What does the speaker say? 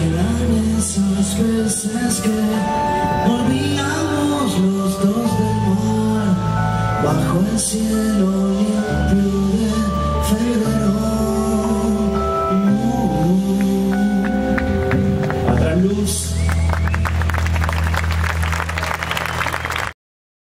Serán esos veces que volvíamos los dos del mar bajo el cielo limpio.